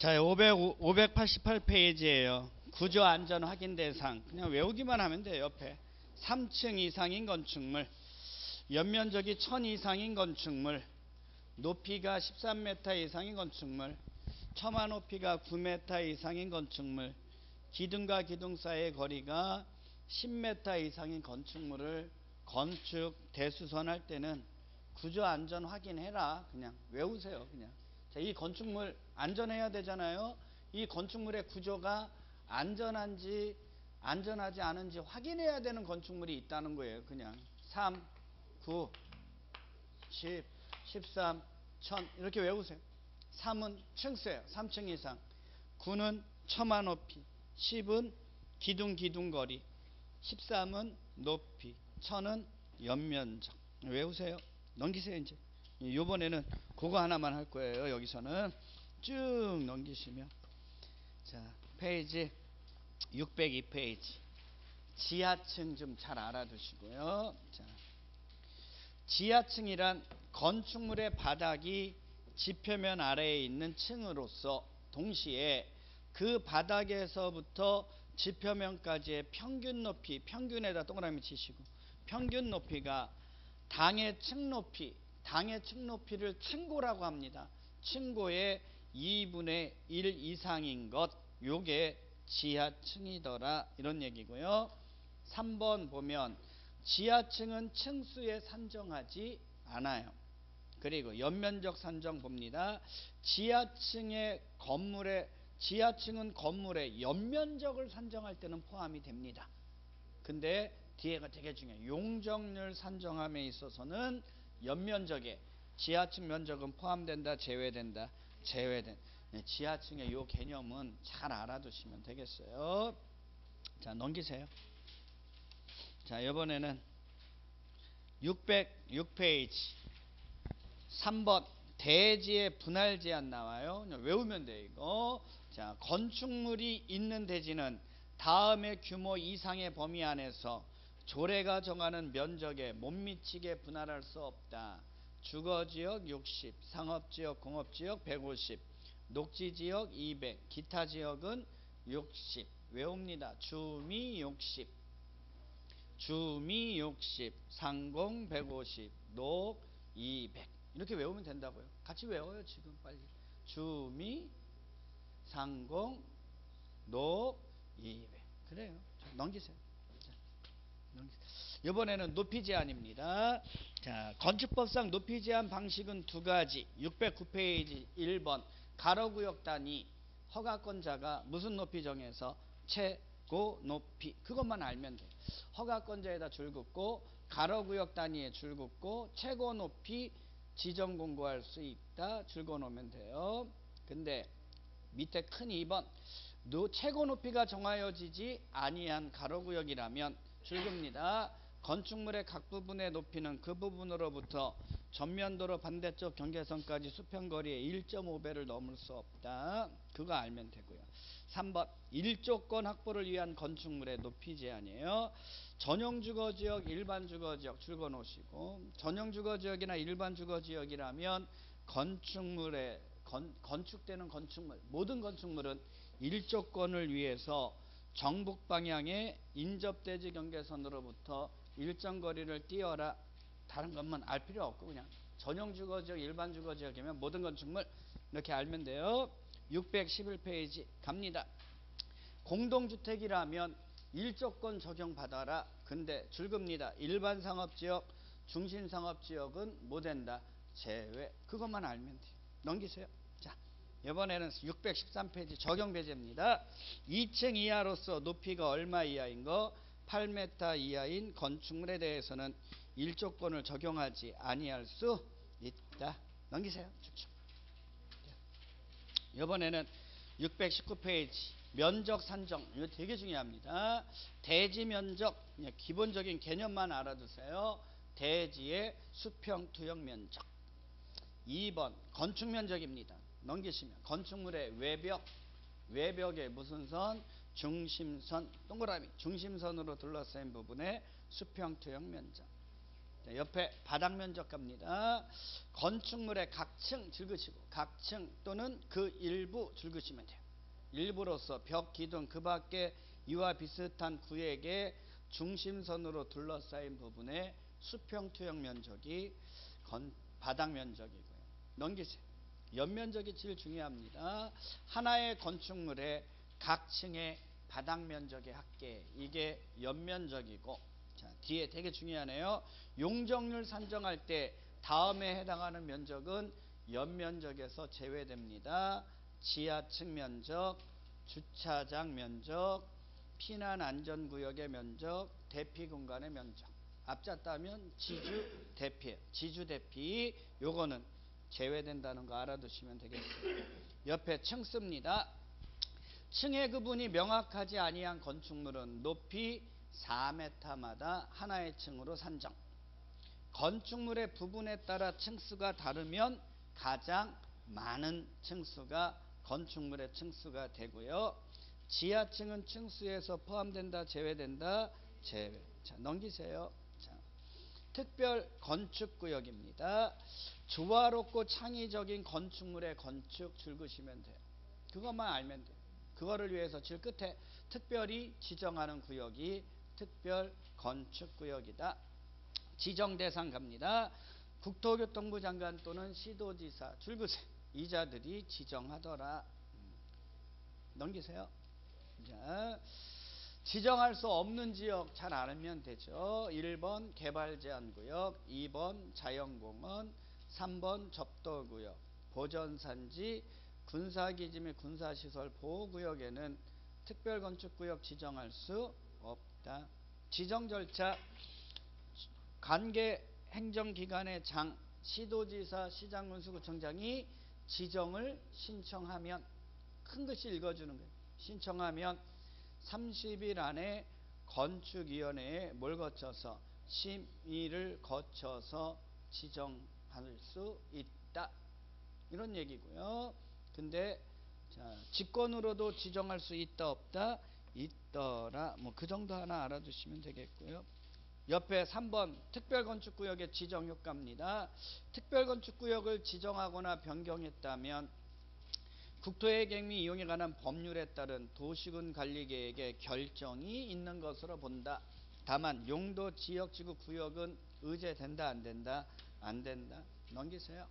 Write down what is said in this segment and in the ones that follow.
자, 500, 588페이지예요. 구조 안전 확인 대상. 그냥 외우기만 하면 돼요, 옆에. 3층 이상인 건축물. 연면적이 1000 이상인 건축물. 높이가 13m 이상인 건축물. 처마 높이가 9m 이상인 건축물. 기둥과 기둥 사이의 거리가 10m 이상인 건축물을 건축 대수선할 때는 구조 안전 확인해라. 그냥 외우세요. 그냥. 자, 이 건축물 안전해야 되잖아요. 이 건축물의 구조가 안전한지 안전하지 않은지 확인해야 되는 건축물이 있다는 거예요. 그냥 3, 9, 10, 13, 1000 이렇게 외우세요. 3은 층수예요. 3층 이상. 9는 처마 높이. 10은 기둥 기둥 거리. 13은 높이. 1000은 연면적. 외우세요. 넘기세요 이제. 요번에는 그거 하나만 할 거예요. 여기서는 쭉 넘기시면 자 페이지 602페이지 지하층 좀 잘 알아두시고요. 자 지하층이란 건축물의 바닥이 지표면 아래에 있는 층으로서 동시에 그 바닥에서부터 지표면까지의 평균 높이 평균에다 동그라미 치시고 평균 높이가 당의 층 높이 당의 층 높이를 층고라고 합니다. 층고의 2분의 1 이상인 것 요게 지하층이더라 이런 얘기고요. 3번 보면 지하층은 층수에 산정하지 않아요. 그리고 연면적 산정 봅니다. 지하층의 건물의 지하층은 건물의 연면적을 산정할 때는 포함이 됩니다. 근데 뒤에가 되게 중요해요. 용적률 산정함에 있어서는 연면적에 지하층 면적은 포함된다, 제외된다, 제외된. 네, 지하층의 요 개념은 잘 알아두시면 되겠어요. 자, 넘기세요. 자, 이번에는 606페이지 3번 대지의 분할 제한 나와요. 외우면 돼 이거. 자, 건축물이 있는 대지는 다음의 규모 이상의 범위 안에서 조례가 정하는 면적에 못 미치게 분할할 수 없다. 주거지역 60, 상업지역, 공업지역 150, 녹지지역 200, 기타 지역은 60. 외웁니다. 주미 60, 주미 60, 상공 150, 녹 200. 이렇게 외우면 된다고요. 같이 외워요, 지금 빨리. 주미, 상공, 녹 200. 그래요. 넘기세요. 이번에는 높이 제한입니다. 자, 건축법상 높이 제한 방식은 두 가지. 609페이지 1번 가로구역 단위 허가권자가 무슨 높이 정해서 최고 높이 그것만 알면 돼. 허가권자에다 줄 긋고 가로구역 단위에 줄 긋고 최고 높이 지정 공고할 수 있다. 줄 그어놓으면 돼요. 근데 밑에 큰 2번 최고 높이가 정하여지지 아니한 가로구역이라면 줄깁니다. 건축물의 각 부분의 높이는 그 부분으로부터 전면도로 반대쪽 경계선까지 수평거리의 1.5배를 넘을 수 없다. 그거 알면 되고요. 3번 일조권 확보를 위한 건축물의 높이 제한이에요. 전용 주거지역, 일반 주거지역 놓으시고 전용 주거지역이나 일반 주거지역이라면 건축물의 건, 건축되는 건축물 모든 건축물은 일조권을 위해서 정북 방향의 인접대지 경계선으로부터 일정 거리를 띄어라. 다른 것만 알 필요 없고 그냥 전용 주거지역 일반 주거지역이면 모든 건축물 이렇게 알면 돼요. 611페이지 갑니다. 공동주택이라면 일조권 적용받아라. 근데 줄겁니다. 일반 상업지역 중심 상업지역은 못 된다. 제외. 그것만 알면 돼요. 넘기세요. 자 이번에는 613페이지 적용 배제입니다. 2층 이하로서 높이가 얼마 이하인 거 8m 이하인 건축물에 대해서는 일조권을 적용하지 아니할 수 있다. 넘기세요. 쭉쭉. 이번에는 619페이지 면적 산정 이거 되게 중요합니다. 대지 면적 기본적인 개념만 알아두세요. 대지의 수평 투영 면적. 2번 건축 면적입니다. 넘기시면 건축물의 외벽 외벽에 무슨 선? 중심선 동그라미 중심선으로 둘러싸인 부분의 수평 투영 면적 자, 옆에 바닥 면적 갑니다. 건축물의 각층 즐으시고 각층 또는 그 일부 즐으시면 돼요. 일부로서 벽, 기둥 그 밖에 이와 비슷한 구역의 중심선으로 둘러싸인 부분의 수평 투영 면적이 건, 바닥 면적이고요. 넘기세요. 연면적이 제일 중요합니다. 하나의 건축물의 각층의 바닥 면적의 합계 이게 연면적이고 자 뒤에 되게 중요하네요. 용적률 산정할 때 다음에 해당하는 면적은 연면적에서 제외됩니다. 지하층 면적, 주차장 면적, 피난 안전구역의 면적, 대피 공간의 면적. 앞자 따면 지주 대피, 지주 대피 요거는 제외된다는 거 알아두시면 되겠습니다. 옆에 층습니다. 층의 구분이 명확하지 아니한 건축물은 높이 4m마다 하나의 층으로 산정. 건축물의 부분에 따라 층수가 다르면 가장 많은 층수가 건축물의 층수가 되고요. 지하층은 층수에서 포함된다, 제외된다, 제외. 자, 넘기세요. 자, 특별 건축구역입니다. 조화롭고 창의적인 건축물의 건축 즐기시면 돼요. 그것만 알면 돼요. 그거를 위해서 질 끝에 특별히 지정하는 구역이 특별 건축구역이다. 지정 대상 갑니다. 국토교통부 장관 또는 시도지사 줄그세 이자들이 지정하더라. 음. 넘기세요. 자, 지정할 수 없는 지역 잘 알면 되죠. 1번 개발 제한 구역, 2번 자연공원, 3번 접도구역, 보전산지, 군사기지 및 군사시설 보호구역에는 특별건축구역 지정할 수 없다. 지정 절차 관계 행정기관의 장, 시도지사, 시장군수구청장이 지정을 신청하면 큰 글씨 읽어주는 거예요. 신청하면 30일 안에 건축위원회에 뭘 거쳐서 심의를 거쳐서 지정할 수 있다. 이런 얘기고요. 근데 자, 직권으로도 지정할 수 있다 없다 있더라. 뭐 그 정도 하나 알아두시면 되겠고요. 옆에 3번 특별건축구역의 지정 효과입니다. 특별건축구역을 지정하거나 변경했다면 국토의객미 이용에 관한 법률에 따른 도시군 관리계획의 결정이 있는 것으로 본다. 다만 용도 지역지구 구역은 의제된다 안 된다 안 된다 넘기세요.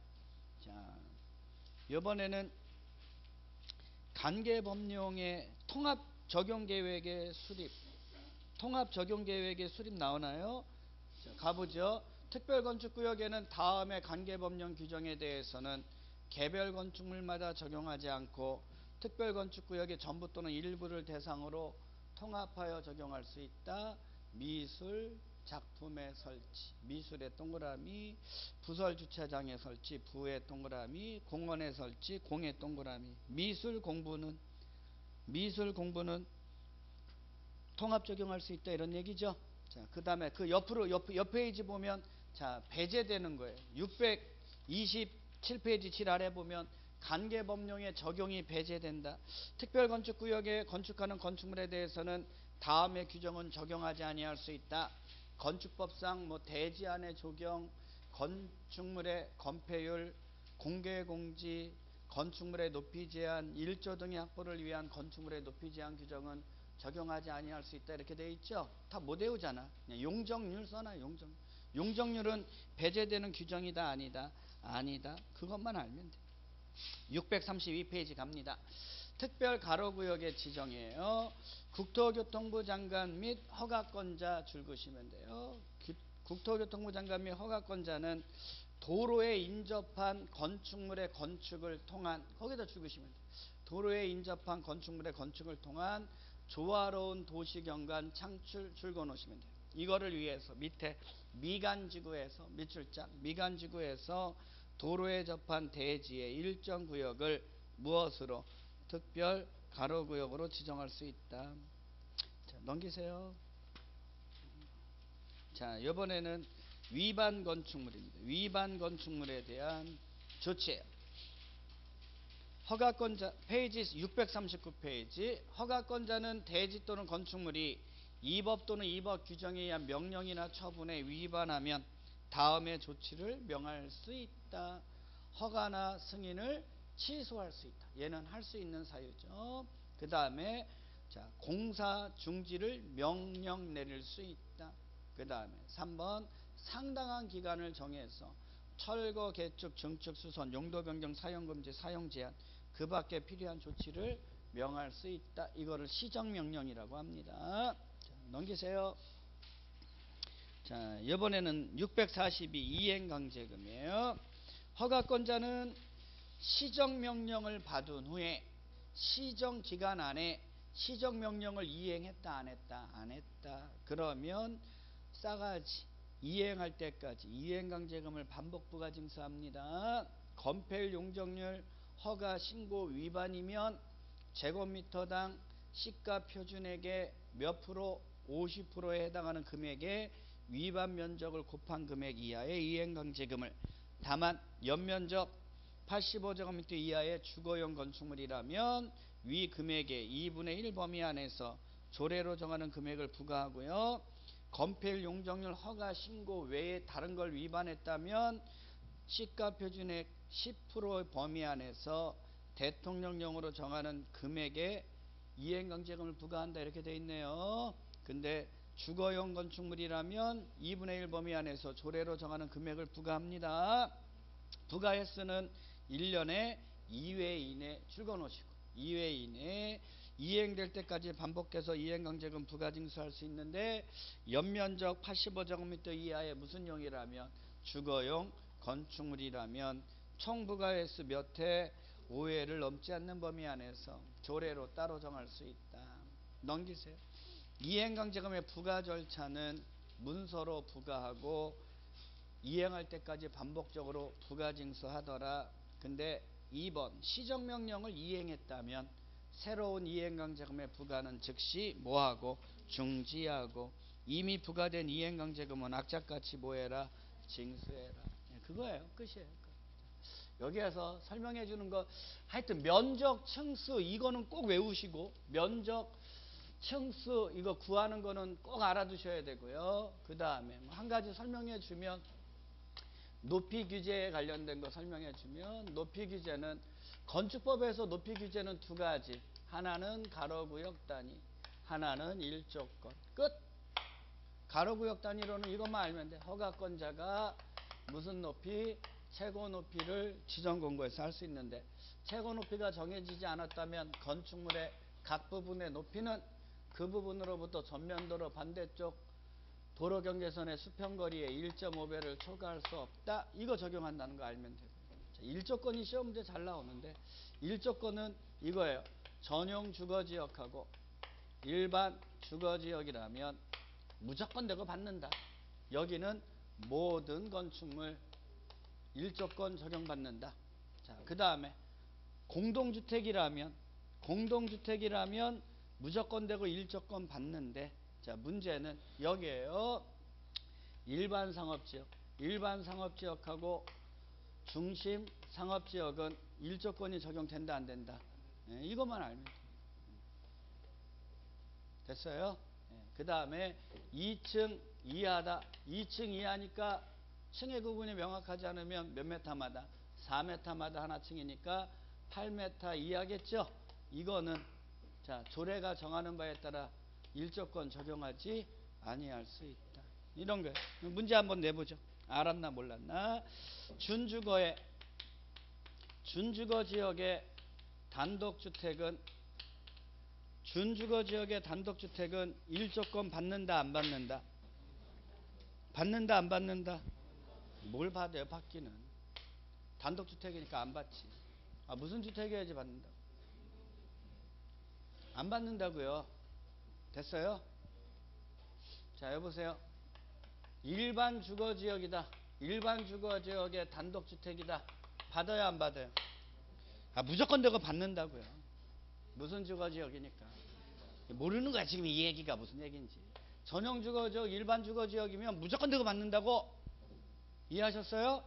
자 이번에는 관계 법령의 통합 적용 계획의 수립 통합 적용 계획의 수립 나오나요? 자, 가보죠. 특별 건축 구역에는 다음의 관계 법령 규정에 대해서는 개별 건축물마다 적용하지 않고 특별 건축 구역의 전부 또는 일부를 대상으로 통합하여 적용할 수 있다. 미술 작품의 설치, 미술의 동그라미, 부설 주차장의 설치, 부의 동그라미, 공원의 설치, 공의 동그라미. 미술 공부는 미술 공부는 통합 적용할 수 있다 이런 얘기죠. 자, 그다음에 그 옆으로 옆, 옆 페이지 보면 자, 배제되는 거예요. 627페이지 7 아래 보면 관계 법령의 적용이 배제된다. 특별 건축 구역에 건축하는 건축물에 대해서는 다음의 규정은 적용하지 아니할 수 있다. 건축법상 뭐 대지안의 적용, 건축물의 건폐율, 공개 공지, 건축물의 높이 제한, 일조 등의 확보를 위한 건축물의 높이 제한 규정은 적용하지 아니할 수 있다 이렇게 돼 있죠. 다 못 외우잖아. 그냥 용적률 써놔 용적. 용적률은 배제되는 규정이다 아니다 아니다 그것만 알면 돼. 632페이지 갑니다. 특별 가로구역의 지정이에요. 국토교통부 장관 및 허가권자 줄거시면 돼요. 국토교통부 장관 및 허가권자는 도로에 인접한 건축물의 건축을 통한 거기다 줄거시면 돼요. 도로에 인접한 건축물의 건축을 통한 조화로운 도시경관 창출 줄거 놓으시면 돼요. 이거를 위해서 밑에 미간지구에서 밑줄자 미간지구에서 도로에 접한 대지의 일정 구역을 무엇으로 특별 가로구역으로 지정할 수 있다. 자, 넘기세요. 자, 이번에는 위반 건축물입니다. 위반 건축물에 대한 조치예요. 허가권자 페이지 639페이지 허가권자는 대지 또는 건축물이 이법 또는 이법 규정에 의한 명령이나 처분에 위반하면 다음에 조치를 명할 수 있다. 허가나 승인을 취소할 수 있다. 얘는 할 수 있는 사유죠. 그 다음에 자 공사 중지를 명령 내릴 수 있다. 그 다음에 3번 상당한 기간을 정해서 철거, 개축, 증축, 수선, 용도 변경, 사용 금지, 사용 제한 그 밖에 필요한 조치를 명할 수 있다. 이거를 시정 명령이라고 합니다. 자, 넘기세요. 자, 이번에는 642 이행 강제금이에요. 허가권자는 시정명령을 받은 후에 시정기간 안에 시정명령을 이행했다 안 했다 안 했다 그러면 싸가지 이행할 때까지 이행강제금을 반복 부과 징수합니다. 건폐율 용적률 허가 신고 위반이면 제곱미터당 시가 표준액의 몇 프로 50%에 해당하는 금액의 위반 면적을 곱한 금액 이하의 이행강제금을 다만 연면적 85제곱미터 이하의 주거용 건축물이라면 위 금액의 2분의 1 범위 안에서 조례로 정하는 금액을 부과하고요. 건폐율 용적률 허가 신고 외에 다른 걸 위반했다면 시가 표준액 10% 범위 안에서 대통령령으로 정하는 금액에 이행강제금을 부과한다 이렇게 돼 있네요. 근데 주거용 건축물이라면 2분의 1 범위 안에서 조례로 정하는 금액을 부과합니다. 부과 횟수는 1년에 2회 이내 줄거놓으시고 2회 이내 이행될 때까지 반복해서 이행강제금 부과징수할 수 있는데 연면적 85제곱미터 이하의 무슨 용이라면 주거용 건축물이라면 총 부과 횟수 몇 회 5회를 넘지 않는 범위 안에서 조례로 따로 정할 수 있다. 넘기세요. 이행강제금의 부과 절차는 문서로 부과하고 이행할 때까지 반복적으로 부과징수하더라. 근데 2번 시정명령을 이행했다면 새로운 이행강제금의 부과는 즉시 뭐하고 중지하고 이미 부과된 이행강제금은 악착같이 뭐해라 징수해라. 네, 그거예요. 끝이에요. 여기에서 설명해 주는 거. 하여튼 면적 층수 이거는 꼭 외우시고 면적 층수 이거 구하는 거는 꼭 알아두셔야 되고요. 그 다음에 뭐한 가지 설명해 주면 높이 규제에 관련된 거 설명해 주면 높이 규제는 건축법에서 높이 규제는 두 가지. 하나는 가로구역 단위, 하나는 일조권. 끝. 가로구역 단위로는 이것만 알면 돼. 허가권자가 무슨 높이, 최고 높이를 지정 공고에서 할 수 있는데 최고 높이가 정해지지 않았다면 건축물의 각 부분의 높이는 그 부분으로부터 전면도로 반대쪽 도로 경계선의 수평거리에 1.5배를 초과할 수 없다. 이거 적용한다는 거 알면 되고. 일조건이 시험 문제 잘 나오는데 일조건은 이거예요. 전용 주거지역하고 일반 주거지역이라면 무조건 내고 받는다. 여기는 모든 건축물 일조건 적용받는다. 자, 그 다음에 공동주택이라면 공동주택이라면 무조건 되고 일조건 받는데 자, 문제는 여기에요. 일반 상업지역, 일반 상업지역하고 중심 상업지역은 일조건이 적용된다 안 된다. 예, 이것만 알면 돼. 됐어요? 예, 그 다음에 2층 이하다. 2층 이하니까 층의 구분이 명확하지 않으면 몇 메타마다 4메타마다 하나 층이니까 8메타 이하겠죠. 이거는 자 조례가 정하는 바에 따라 일조건 적용하지 아니할 수 있다. 이런 거 문제 한번 내보죠. 알았나 몰랐나? 준주거에 준주거 지역의 단독주택은 준주거 지역의 단독주택은 일조건 받는다 안 받는다? 받는다 안 받는다? 뭘 받아요 받기는 단독주택이니까 안 받지 아 무슨 주택이어야지 받는다 안 받는다고요 됐어요? 자, 여보세요. 일반 주거 지역이다. 일반 주거 지역의 단독 주택이다. 받아요, 안 받아요? 아, 무조건 되고 받는다고요. 무슨 주거 지역이니까. 모르는 거야, 지금 이 얘기가 무슨 얘기인지. 전용 주거 지역, 일반 주거 지역이면 무조건 되고 받는다고 이해하셨어요?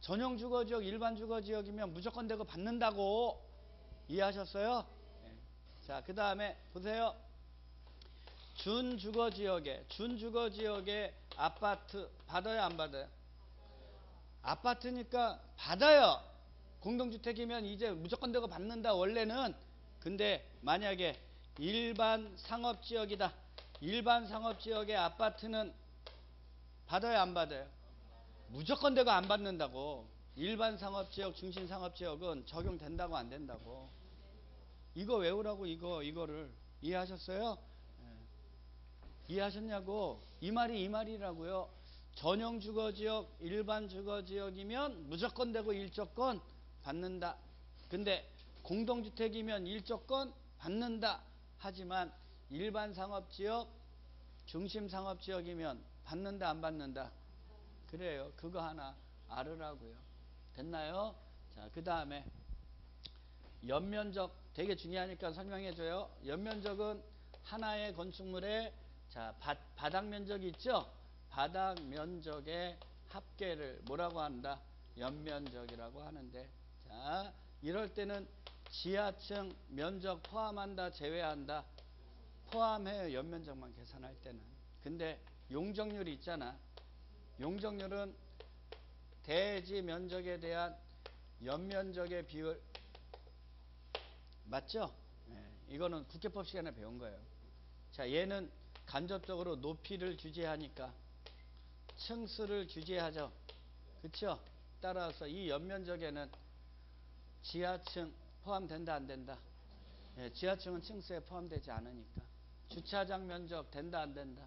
전용 주거 지역, 일반 주거 지역이면 무조건 되고 받는다고 이해하셨어요? 네. 자, 그 다음에 보세요. 준주거 지역에 준주거 지역에 아파트 받아요 안 받아요? 아파트니까 받아요. 공동주택이면 이제 무조건 되고 받는다 원래는 근데 만약에 일반 상업지역이다. 일반 상업지역의 아파트는 받아요 안 받아요? 무조건 되고 안 받는다고. 일반 상업지역 중심 상업지역은 적용된다고 안 된다고. 이거 외우라고 이거 이거를 이해하셨어요? 예. 이해하셨냐고 이 말이 이 말이라고요. 전용 주거 지역, 일반 주거 지역이면 무조건 되고 일조건 받는다. 근데 공동주택이면 일조건 받는다. 하지만 일반 상업 지역, 중심 상업 지역이면 받는다 안 받는다. 그래요. 그거 하나 알으라고요. 됐나요? 자, 그 다음에 연면적 되게 중요하니까 설명해 줘요. 연면적은 하나의 건축물의 자 바, 바닥 면적이 있죠. 바닥 면적의 합계를 뭐라고 한다? 연면적이라고 하는데 자 이럴 때는 지하층 면적 포함한다 제외한다 포함해요 연면적만 계산할 때는 근데 용적률이 있잖아 용적률은 대지 면적에 대한 연면적의 비율 맞죠? 네, 이거는 국회법 시간에 배운 거예요. 자, 얘는 간접적으로 높이를 규제하니까 층수를 규제하죠. 그쵸? 따라서 이 연면적에는 지하층 포함된다 안 된다? 예, 지하층은 층수에 포함되지 않으니까 주차장 면적 된다 안 된다?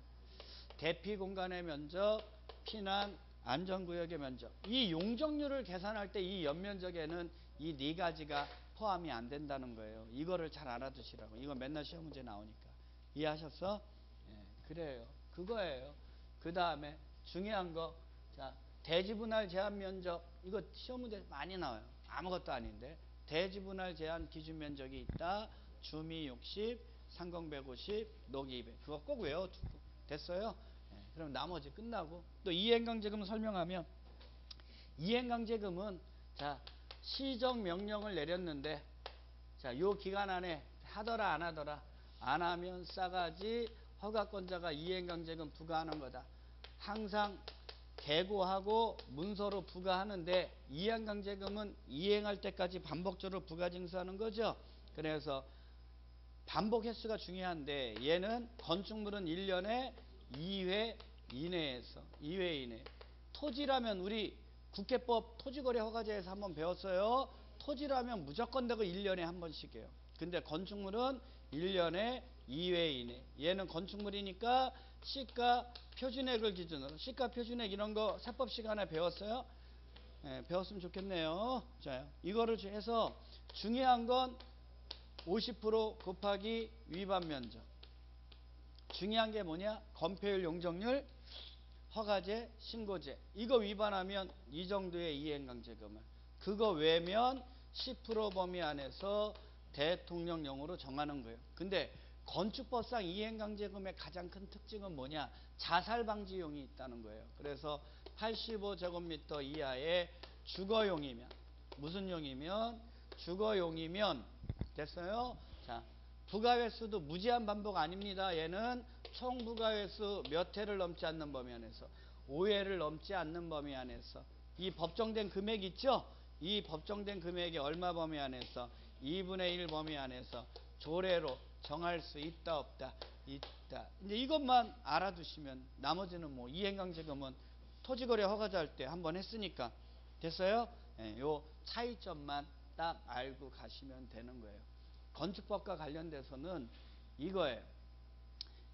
대피 공간의 면적, 피난 안전구역의 면적 이 용적률을 계산할 때 이 연면적에는 이 네 가지가 포함이 안 된다는 거예요. 이거를 잘 알아두시라고. 이거 맨날 시험 문제 나오니까. 이해하셨어? 예, 그래요. 그거예요. 그 다음에 중요한 거. 자, 대지분할 제한 면적. 이거 시험 문제 많이 나와요. 아무것도 아닌데. 대지분할 제한 기준 면적이 있다. 주미 60, 상공 150, 녹이 200. 그거 꼭 외워두고. 됐어요? 예, 그럼 나머지 끝나고. 또 이행강제금 설명하면 이행강제금은 자, 시정 명령을 내렸는데 자, 요 기간 안에 하더라 안 하더라 안 하면 싸가지 허가권자가 이행강제금 부과하는 거다. 항상 개고하고 문서로 부과하는데 이행강제금은 이행할 때까지 반복적으로 부과 징수하는 거죠. 그래서 반복 횟수가 중요한데 얘는 건축물은 1년에 2회 이내에서 2회 이내 토지라면 우리 국회법 토지거래 허가제에서 한번 배웠어요. 토지라면 무조건 되고 1년에 한 번씩이에요. 근데 건축물은 1년에 2회 이내. 얘는 건축물이니까 시가 표준액을 기준으로 시가 표준액 이런 거 세법 시간에 배웠어요. 네, 배웠으면 좋겠네요. 자, 이거를 해서 중요한 건 50% 곱하기 위반 면적. 중요한 게 뭐냐? 건폐율 용적률 허가제, 신고제 이거 위반하면 이 정도의 이행강제금을 그거 외면 10% 범위 안에서 대통령령으로 정하는 거예요. 근데 건축법상 이행강제금의 가장 큰 특징은 뭐냐? 자살 방지용이 있다는 거예요. 그래서 85제곱미터 이하의 주거용이면 무슨 용이면 주거용이면 됐어요? 자, 부가회수도 무제한 반복 아닙니다. 얘는 총 부가회수 몇 회를 넘지 않는 범위 안에서 5회를 넘지 않는 범위 안에서 이 법정된 금액 있죠? 이 법정된 금액이 얼마 범위 안에서 2분의 1 범위 안에서 조례로 정할 수 있다 없다 있다. 이제 이것만 알아두시면 나머지는 뭐 이행강제금은 토지거래 허가자 할 때 한번 했으니까 됐어요? 예, 요 차이점만 딱 알고 가시면 되는 거예요. 건축법과 관련돼서는 이거예요.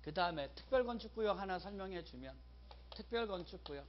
그 다음에 특별건축구역 하나 설명해 주면 특별건축구역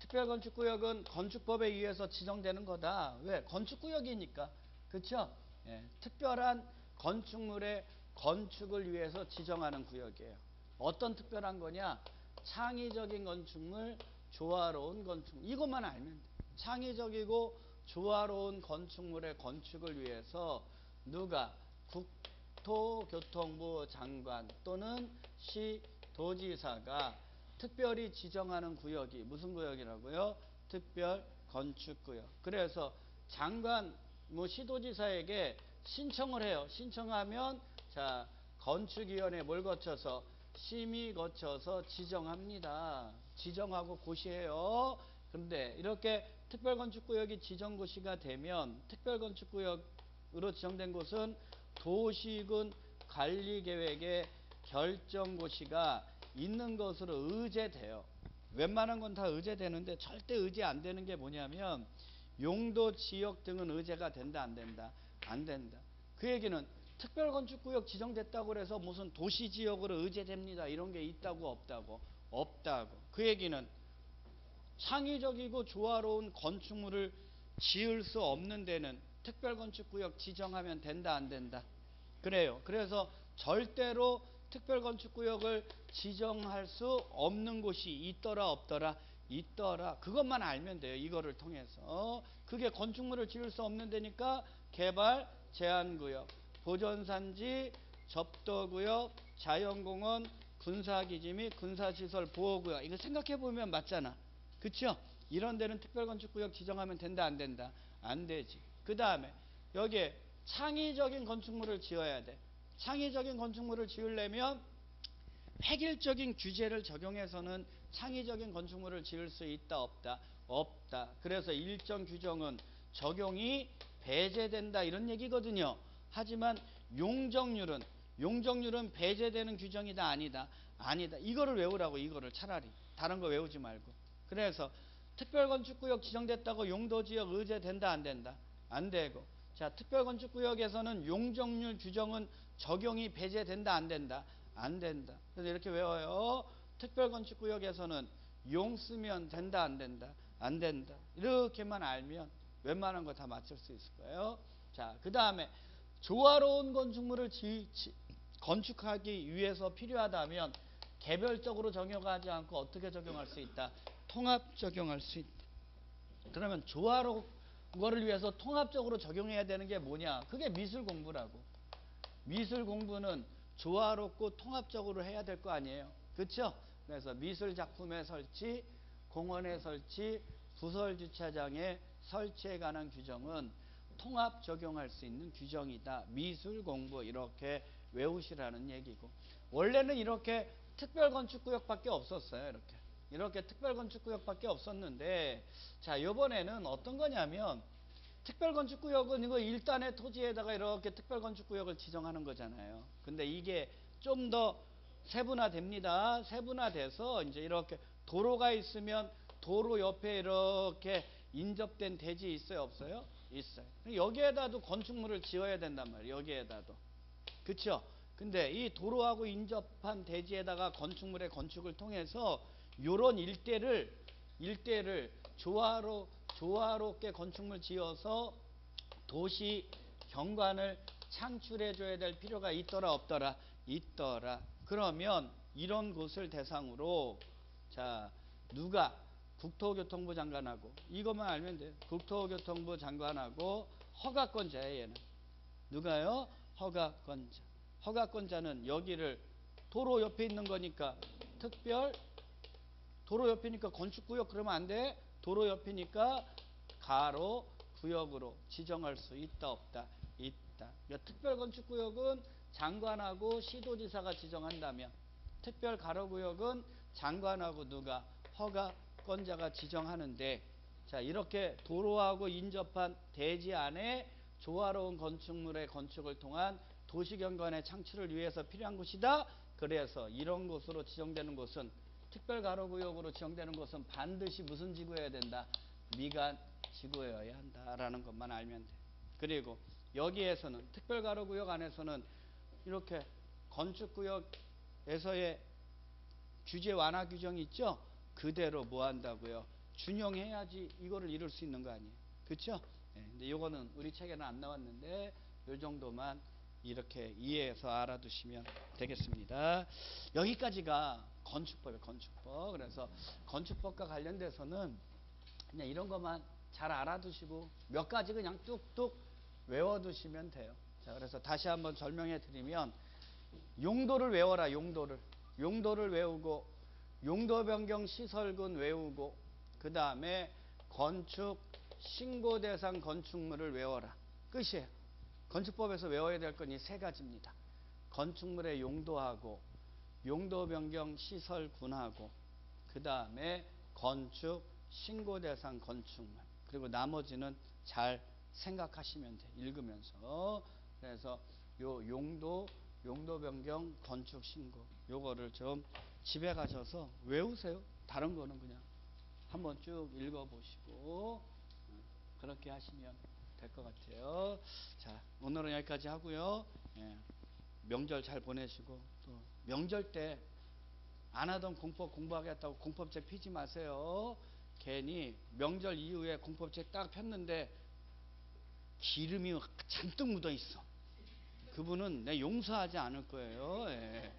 특별건축구역은 건축법에 의해서 지정되는 거다. 왜? 건축구역이니까. 그렇죠? 예, 특별한 건축물의 건축을 위해서 지정하는 구역이에요. 어떤 특별한 거냐? 창의적인 건축물, 조화로운 건축물. 이것만 알면 돼. 창의적이고 조화로운 건축물의 건축을 위해서 누가 국토교통부 장관 또는 시 도지사가 특별히 지정하는 구역이 무슨 구역이라고요? 특별 건축구역. 그래서 장관 뭐 시도지사에게 신청을 해요. 신청하면 자 건축위원회 뭘 거쳐서 심의 거쳐서 지정합니다. 지정하고 고시해요. 그런데 이렇게 특별건축구역이 지정고시가 되면 특별건축구역으로 지정된 곳은 도시군 관리계획의 결정고시가 있는 것으로 의제돼요. 웬만한 건 다 의제되는데 절대 의제 안 되는 게 뭐냐면 용도 지역 등은 의제가 된다 안 된다 안 된다. 그 얘기는 특별건축구역 지정됐다고 해서 무슨 도시지역으로 의제됩니다. 이런 게 있다고 없다고. 없다고. 그 얘기는 창의적이고 조화로운 건축물을 지을 수 없는 데는 특별건축구역 지정하면 된다 안 된다? 그래요. 그래서 절대로 특별건축구역을 지정할 수 없는 곳이 있더라 없더라 있더라. 그것만 알면 돼요 이거를 통해서. 그게 건축물을 지을 수 없는 데니까 개발 제한구역 보전산지 접도구역 자연공원 군사기지 및 군사시설 보호구역. 이거 생각해 보면 맞잖아. 그쵸? 이런 데는 특별건축구역 지정하면 된다 안 된다? 안 되지. 그 다음에 여기에 창의적인 건축물을 지어야 돼. 창의적인 건축물을 지으려면 획일적인 규제를 적용해서는 창의적인 건축물을 지을 수 있다 없다 없다. 그래서 일정 규정은 적용이 배제된다 이런 얘기거든요. 하지만 용적률은 용적률은 배제되는 규정이다 아니다 아니다. 이거를 외우라고 이거를 차라리. 다른 거 외우지 말고. 그래서 특별건축구역 지정됐다고 용도지역 의제된다 안 된다? 안 되고. 자 특별건축구역에서는 용적률 규정은 적용이 배제된다 안 된다 안 된다. 그래서 이렇게 외워요. 특별건축구역에서는 용 쓰면 된다 안 된다? 안 된다. 이렇게만 알면 웬만한 거 다 맞출 수 있을 거예요. 자 그 다음에 조화로운 건축물을 지, 지, 건축하기 위해서 필요하다면 개별적으로 적용하지 않고 어떻게 적용할 수 있다? 통합 적용할 수 있다. 그러면 조화로운 거를 위해서 통합적으로 적용해야 되는 게 뭐냐? 그게 미술 공부라고. 미술 공부는 조화롭고 통합적으로 해야 될 거 아니에요. 그렇죠? 그래서 미술 작품의 설치, 공원의 설치, 부설 주차장의 설치에 관한 규정은 통합 적용할 수 있는 규정이다. 미술 공부 이렇게 외우시라는 얘기고. 원래는 이렇게 특별 건축구역밖에 없었어요. 이렇게. 이렇게 특별 건축구역밖에 없었는데 자, 요번에는 어떤 거냐면 특별건축구역은 이거 일단의 토지에다가 이렇게 특별건축구역을 지정하는 거잖아요. 근데 이게 좀 더 세분화됩니다. 세분화돼서 이제 이렇게 도로가 있으면 도로 옆에 이렇게 인접된 대지 있어요, 없어요? 있어요. 여기에다도 건축물을 지어야 된단 말이에요. 여기에다도. 그쵸? 근데 이 도로하고 인접한 대지에다가 건축물의 건축을 통해서 요런 일대를 일대를 조화로 조화롭게 건축물 지어서 도시 경관을 창출해 줘야 될 필요가 있더라 없더라? 있더라. 그러면 이런 곳을 대상으로 자 누가 국토교통부 장관하고 이것만 알면 돼요. 국토교통부 장관하고 허가권자예요 얘는. 누가요? 허가권자. 허가권자는 여기를 도로 옆에 있는 거니까 특별 도로 옆이니까 건축구역 그러면 안 돼. 도로 옆이니까 가로 구역으로 지정할 수 있다 없다 있다. 특별건축구역은 장관하고 시도지사가 지정한다면 특별 가로구역은 장관하고 누가 허가권자가 지정하는데 자 이렇게 도로하고 인접한 대지 안에 조화로운 건축물의 건축을 통한 도시경관의 창출을 위해서 필요한 곳이다. 그래서 이런 곳으로 지정되는 곳은 특별 가로구역으로 지정되는 곳은 반드시 무슨 지구여야 된다? 미간 지구여야 한다라는 것만 알면 돼. 그리고 여기에서는 특별 가로구역 안에서는 이렇게 건축구역에서의 규제 완화 규정이 있죠? 그대로 뭐 한다고요? 준용해야지 이거를 이룰 수 있는 거 아니에요. 그렇죠? 네, 근데 이거는 우리 책에는 안 나왔는데 이 정도만 이렇게 이해해서 알아두시면 되겠습니다. 여기까지가 건축법이에요. 건축법. 그래서 건축법과 관련돼서는 그냥 이런 것만 잘 알아두시고 몇 가지 그냥 뚝뚝 외워두시면 돼요. 자, 그래서 다시 한번 설명해 드리면 용도를 외워라. 용도를. 용도를 외우고 용도 변경 시설군 외우고 그 다음에 건축 신고 대상 건축물을 외워라. 끝이에요. 건축법에서 외워야 될 건 이 세 가지입니다. 건축물의 용도하고 용도 변경 시설 군하고 그 다음에 건축 신고 대상 건축물 그리고 나머지는 잘 생각하시면 돼 읽으면서 그래서 요 용도 용도 변경 건축 신고 요거를 좀 집에 가셔서 외우세요 다른 거는 그냥 한번 쭉 읽어보시고 음, 그렇게 하시면 될 것 같아요. 자, 오늘은 여기까지 하고요. 예, 명절 잘 보내시고 또 명절 때 안 하던 공법 공부하겠다고 공법책 피지 마세요. 괜히 명절 이후에 공법책 딱 폈는데 기름이 잔뜩 묻어 있어. 그분은 내 용서하지 않을 거예요. 예.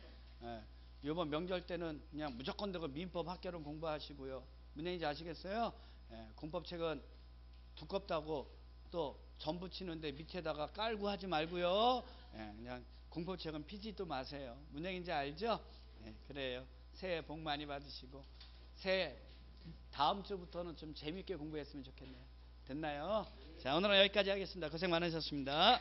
예. 이번 명절 때는 그냥 무조건 되고 민법 학교론 공부하시고요. 얘기인지 아시겠어요? 예. 공법책은 두껍다고 또전 붙이는데 밑에다가 깔고 하지 말고요. 예, 그냥 공포책은 피지도 마세요. 얘기인지 알죠? 예, 그래요. 새해 복 많이 받으시고 새해 다음 주부터는 좀 재밌게 공부했으면 좋겠네요. 됐나요? 자, 오늘은 여기까지 하겠습니다. 고생 많으셨습니다.